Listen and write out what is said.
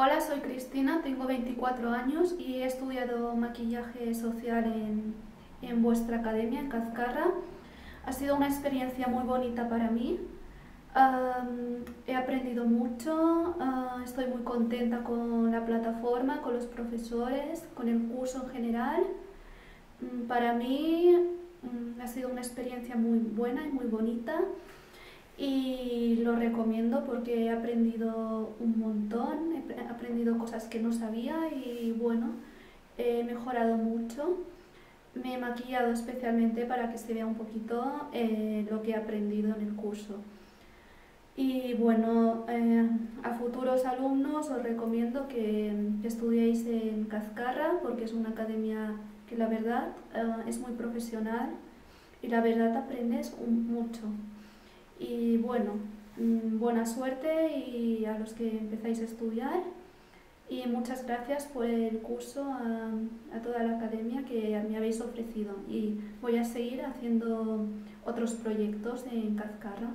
Hola, soy Cristina, tengo 24 años y he estudiado maquillaje social en, en vuestra academia, en Cazcarra. Ha sido una experiencia muy bonita para mí. he aprendido mucho, ah, estoy muy contenta con la plataforma, con los profesores, con el curso en general. Mm, para mí mm, ha sido una experiencia muy buena y muy bonita y lo recomiendo porque he aprendido un montón, he aprendido cosas que no sabía y bueno, he mejorado mucho. Me he maquillado especialmente para que se vea un poquito eh, lo que he aprendido en el curso. Y bueno, eh, a futuros alumnos os recomiendo que, estudiéis en Cazcarra porque es una academia que la verdad eh, es muy profesional y la verdad aprendes mucho. Y bueno, mm, buena suerte y a los que empezáis a estudiar. Y muchas gracias por el curso a, a, toda la academia que me habéis ofrecido. Y voy a seguir haciendo otros proyectos en Cazcarra.